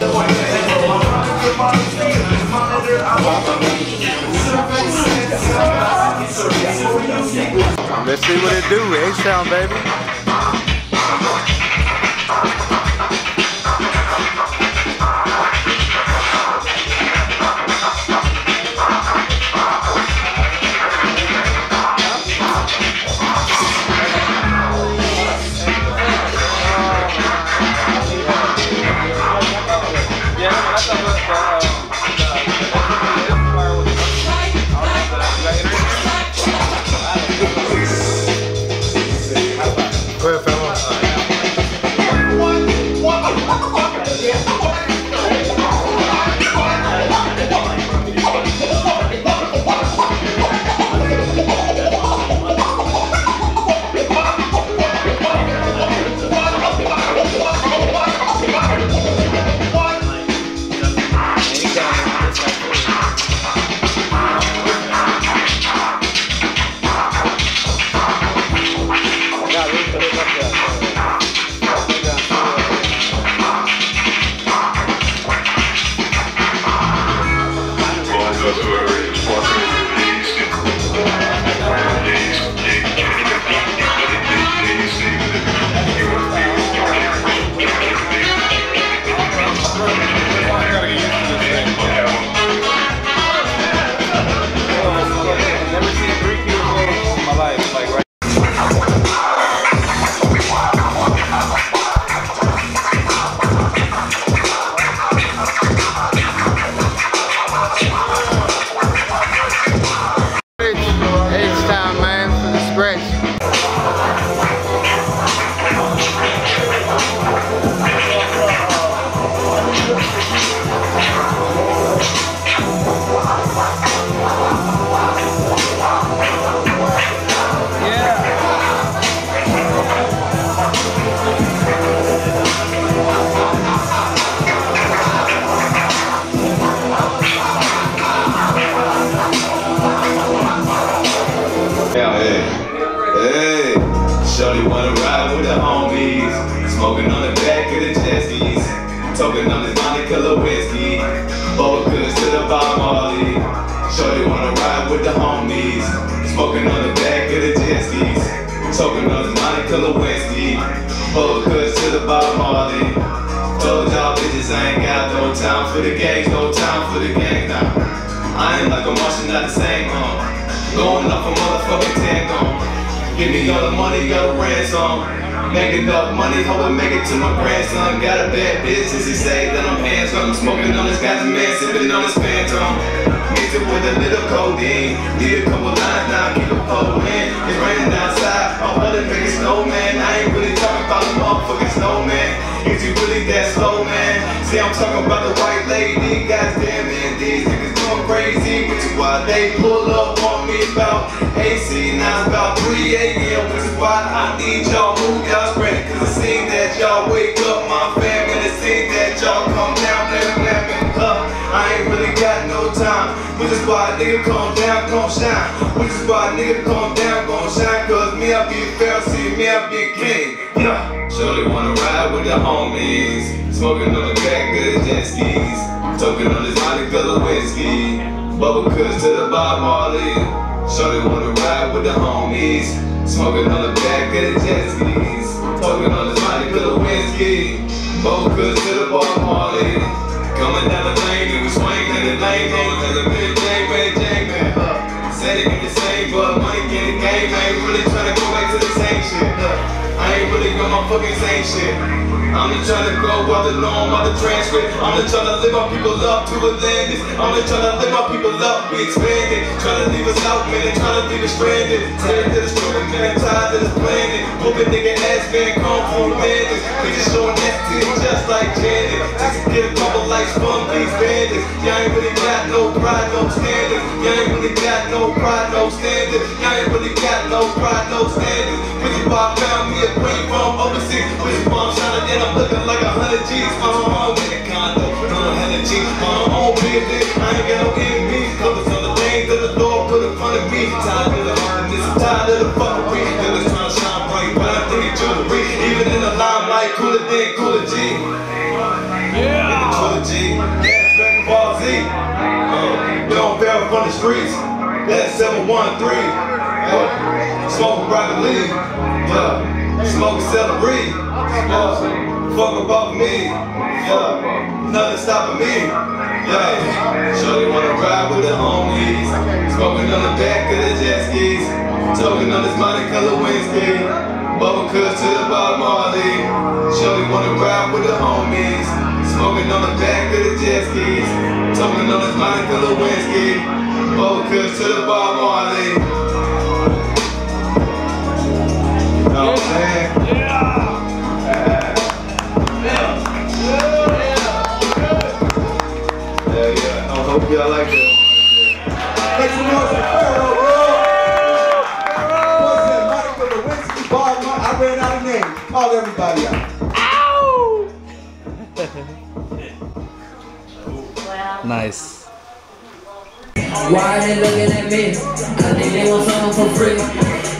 Let's see what it do. H-Town, baby. Killer whiskey, Bubba Kush to the Bob Marley. Told y'all bitches I ain't got no time for the gangs, no time for the gang now. I ain't like a Martian, not the same, huh? Going up a motherfucking tank on. Give me all the money, got a ransom. Make enough money, hope I make it to my grandson. Got a bad business, he say that I'm handsome. Smoking on this guy's man, sipping on his phantom. Mix it with a little codeine. Need a couple lines now, keep a pole in. It's raining outside, I'm to make a snowman. I ain't really talking about the motherfucking snowman. Is you really that slow, man? See, I'm talking about the white lady. Goddamn, man, these niggas going crazy. Which is why they pull up on me about AC. Now it's about 3 a.m. Which is why I need y'all move y'all spread. Cause it seems that y'all wake up my family. No time. Which is why nigga come down, gon' shine. Which is why nigga come down, gon' shine. Cause me, I be Pharisee, me, I be king. Yeah. Surely wanna ride with the homies. Smoking on the back of the jet skis. Talking on this Monte Killer whiskey. Bubba Kush to the Bob Marley. Shorty wanna ride with the homies. Smoking on the back of the jet skis. Talking on this Monte Killer whiskey. Bubba Kush to the Bob Marley. Coming down the lane, we swing in the lane. Rolling to the big jang, bang, jang, man. Said it ain't the same, but money get the game. Ain't really tryna same I ain't really got my fucking same shit. I'm just trying to go by the norm, by the transcript. I'm just trying to live my people up to Atlantis. I'm just trying to live my people up, we expanded. Trying to leave us out, man, and trying to leave us stranded. Tired to the stupid, man, tired of this planet. Whooping nigga ass, man, kung fu bandits. We just showing that titty just like Janet. Just to get a couple likes from these bandits. Y'all ain't really got no pride, no standards. Y'all ain't really got no pride, no standards. Y'all ain't really no pride, no standards. Which is I found me a queen from overseas. Which is why I'm get I'm looking like a hundred G's. My home in a condo, on a hundred G's. My own business, I ain't got no enemies. Some of the things that the Lord put in front of me. Tired of the hardness, tired of the fuckery. Niggas trying to shine bright, but I think it's jewelry. Even in the limelight, cooler than cooler G. Yeah. OG. Yeah, Dragon Ball Z. Uh, we don't fail from the streets. That's 713. Smoking broccoli. Yeah. Smoking celery. Yeah. Fuck about me. Yeah. Nothing stopping me. Yeah. Sure you wanna ride with the homies. Smoking on the back of the jet skis. Talking on this Monica Lewinsky. Bubba Kush to the Bob Marley. Shorty wanna ride with the homies. Smoking on the back of the jet skis. Talking on this Monica Lewinsky. Bubba Kush to the Bob Marley. Yeah, yeah. Monica Lewinsky, Bob Marley. I ran out of names. Call everybody out. Nice. Why are they looking at me? I think they want something for free.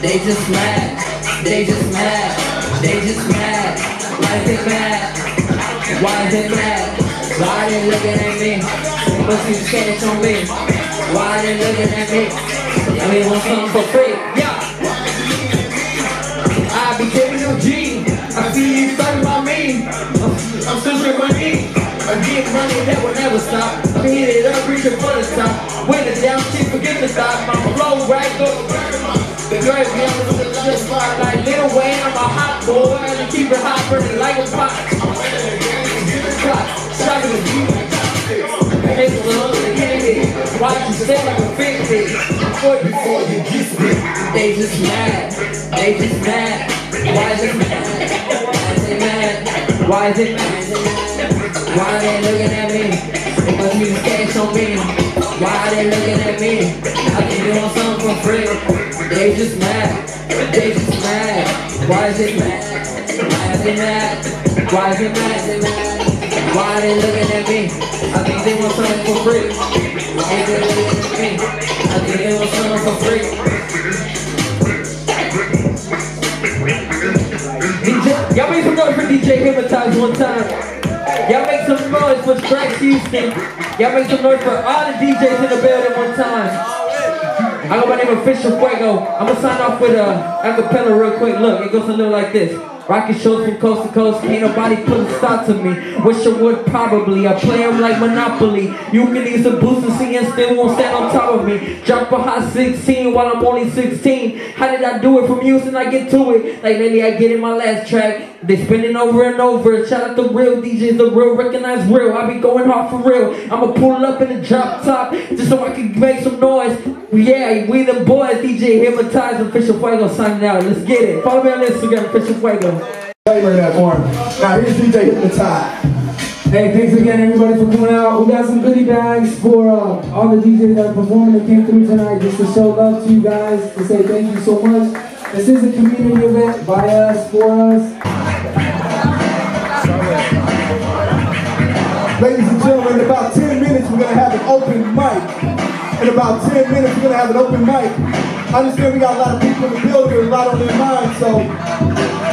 They just mad. They just mad. They just mad. Why is they mad? Why is they mad? Why they looking at me? They must be on me. Why they looking at me? I mean, want something for free. Yeah. I be giving you G. I see you talking about me. I'm, still drinking I get money that will never stop. I hit it up, reaching for the top. When the down shit, forget the stop. My flow right up. The girls young, just like Lil Wayne. I'm a hot boy, and keep it hot, burning like a pot. Shot in the deep. Hey, love, the candy. Watch you stay like a fifty. Before, you get spit. They just mad. They just mad. Why is it mad? Why is it mad? Why? Why they looking at me? They must be cash on me. Why are they looking at me? I they want something for free. They just mad. They just mad. Why is it mad? Why is it mad? Why is it mad? Why they looking at me? I think they want something for free. Why they looking at me? I think they want something for free. Y'all make some noise for DJ Hypnotize one time. Y'all make some noise for Strax Houston. Y'all make some noise for all the DJs in the building one time. I go by the name of Official Fuego. I'm gonna sign off with a acapella real quick. Look, it goes a little like this. Rocket shows from coast to coast, can't nobody put a stop to me. Wish I would probably. I play 'em like Monopoly. You can use a boost to see and still won't stand on top of me. Drop a hot 16 while I'm only 16. How did I do it from Houston? I get to it. Like maybe I get in my last track. They spinning over and over. Shout out the real DJs, the real recognize real. I be going hard for real. I'ma pull up in the drop top just so I can make some noise. Yeah, we the boys, DJ Hypnotize Official Fuego signing out. Let's get it. Follow me on Instagram, Official Fuego. Flavor that for him. Now here's DJ Hypnotize. Hey, thanks again everybody for coming out. We got some goodie bags for uh, all the DJs that are performing that came through tonight just to show love to you guys, to say thank you so much. This is a community event by us, for us. Ladies and gentlemen, in about 10 minutes, we're going to have an open mic. In about 10 minutes, we're going to have an open mic. I understand we got a lot of people in the building, a lot on their mind, so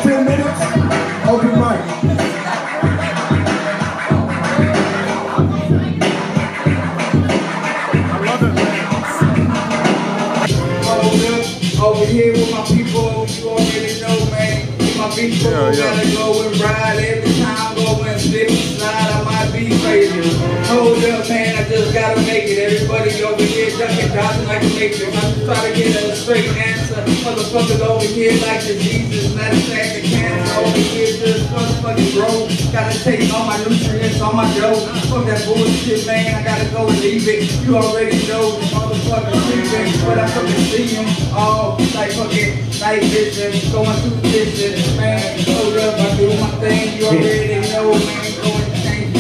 10 minutes, open mic. Over here with my people, you already man. With Yeah, yeah. gotta go and ride every time, go and slip and slide. I might be crazy. Hold up, man, I just gotta make it. Everybody over here ducking, dodging like a matrix. I just try to get a straight answer. Motherfuckers over here like the Jesus, not a sack of cancer. Over here just motherfucking grow. Gotta take all my nutrients, all my dough. Fuck that bullshit, man. I gotta go and leave it. You already know the motherfucking creeping, but I fucking see 'em all like fucking night vision, going through vision, man. Hold up, I do my thing. You already know, man. Going change.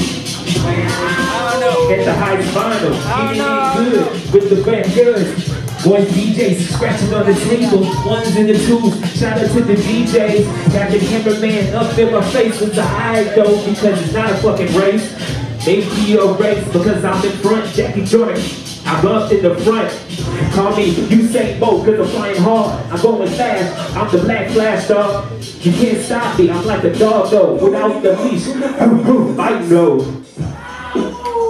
at the high final. Eating good with the band goods. Boy, DJs scratching on the table, ones and the twos. Shout out to the DJs. Got the cameraman up in my face with the eye though, because it's not a fucking race. Maybe a race because I'm in front, Jackie Jordan. I'm up in the front. Call me Usain Bolt cause I'm flying hard. I'm going fast. I'm the black flash dog. You can't stop me. I'm like a dog though, without the leash. I know.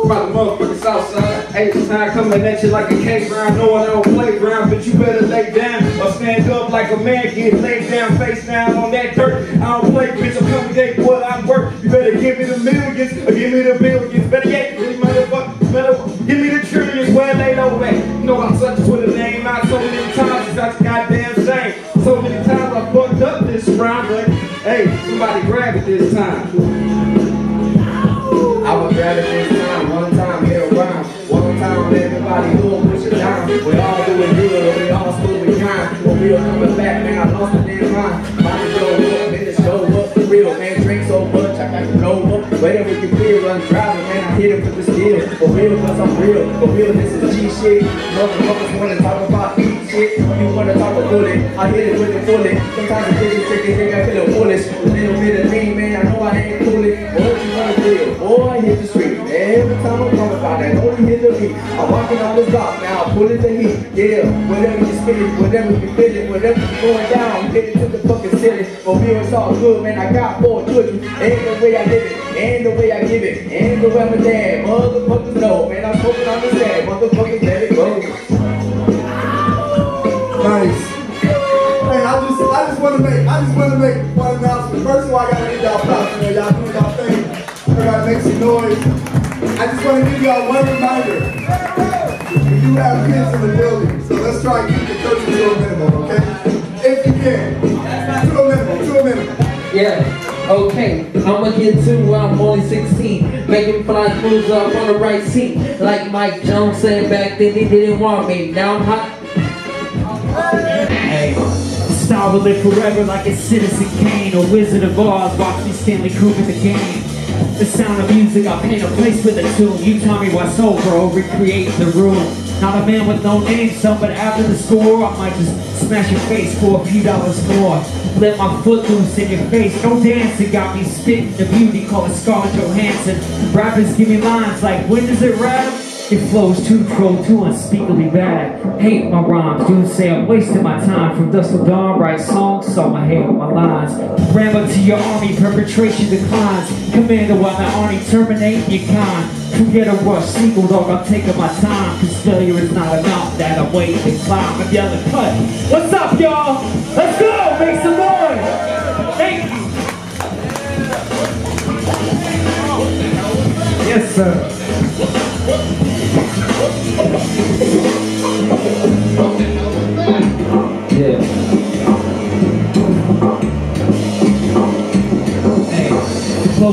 About the motherfucking south side. Hey, time coming at you like a cake knowing I don't play but you better lay down or stand up like a man, get laid down, face down on that dirt. I don't play, bitch, I'm coming get what I'm worth. You better give me the millions or give me the billions. Better yet, me motherfucker, better give me the trillions where they know at. You know I'm such with a name out so many times, it's such a goddamn shame. So many times I fucked up this round, but hey, somebody grab it this time. I would it this time, one time, a rhyme. One time, everybody doing push it down. We all doing good, we all smooth and kind. When we were coming back, man, I lost the damn mind. Body show up, man, the show up for real, man. Drink so much, I got to up. Whatever you feel, run driving, man. I hit it with the steel. For real, cause I'm real. For real, this is G shit. Motherfuckers wanna talk about beat shit. You wanna talk a bullet, I hit it with the bullet. Sometimes the bitches take it, they got feel foolish. A little bit of lean, man, I know I ain't cool it. But what you wanna do? Boy, I hit the street. Every time I'm coming by, that only hit the beat. I'm walking on this block, now pulling the heat. Yeah, whatever you spit it, whatever you feel it, whatever you going down, hit it to the fucking ceiling. For real, it's all good, man. I got four children. And the way I live it, and the way I give it, and the way I'm a dad. Motherfuckers know, man, I'm smoking on the stand. Motherfuckers let it go. Nice. Hey, I just, I just want to make, I just want to make one announcement. First of all, I gotta give y'all props, man. Y'all doing y'all thing. Everybody make some noise. I just want to give y'all one reminder. We do have kids in the building, so let's try and keep the coaching to a minimum, okay? If you can. To a minimum, to a minimum. Yeah, okay, I'ma get to I'm only 16 Making fly moves up on the right seat Like Mike Jones said back then, he didn't want me Now I'm hot star will live forever like a Citizen Kane or Wizard of Oz. Watch me Stanley Kubrick the game. The sound of music, I paint a place with a tune. You tell me what's over, or recreate the room. Not a man with no name, son, but after the score, I might just smash your face for a few dollars more. Let my foot loose in your face. No dancing, got me spitting the beauty called Scarlett Johansson. Rappers give me lines like, when does it rap? It flows too pro, too unspeakably bad. Hate my rhymes, dudes say I'm wasting my time. From dusk till dawn, write songs, so I hate my lines. Ram up to your army, perpetration declines. Commander, while my army terminate your kind. Forget a rush, single dog, I'm taking my time. Cause failure is not enough, that I'm waiting to climb. I'm yelling, cut. What's up, y'all? Let's go, make some noise. Thank you. Yes, sir.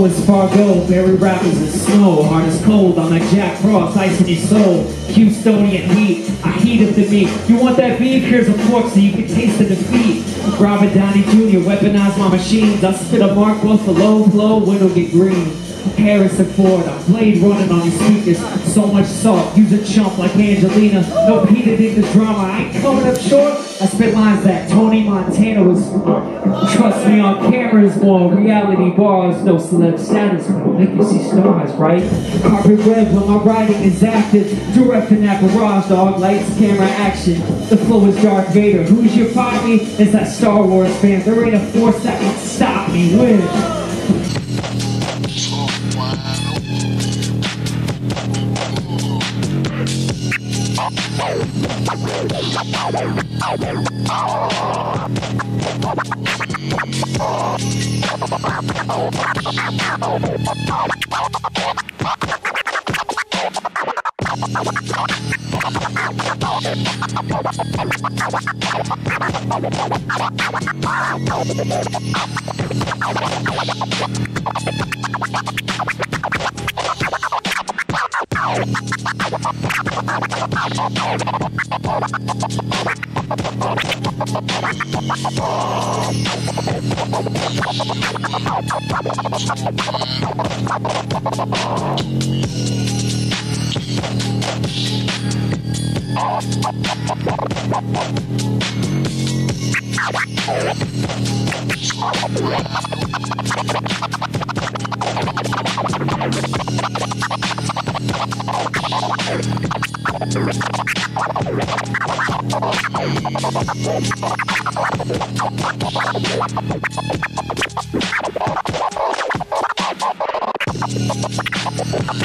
Flow is Fargo, berry rappers is snow, heart is cold, I'm like Jack Frost, ice in your soul, Houstonian heat, I heat up the meat, you want that beef, here's a fork so you can taste the defeat, Robert Downey Jr., weaponize my machines, I spit a Mark Ruffalo flow, window get green, Harrison Ford, I'm blade running on these speakers. So much salt, use a chump like Angelina. No Peter in the drama, I ain't coming up short. I spit lines that Tony Montana was. Trust me, on camera is more reality bars, no celeb status, make you see stars, right? Carpet red when my writing is active. Directing that barrage, dog, lights, camera, action. The flow is Darth Vader. Who's your party? It's that Star Wars fan. There ain't a force that can stop me. Win. I'm I'm I'm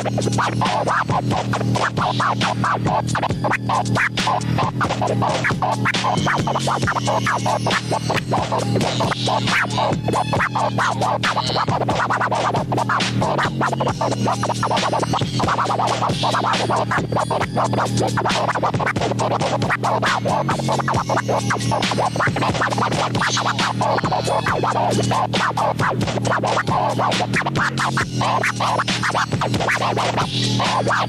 I'm Wow, wow,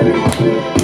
Música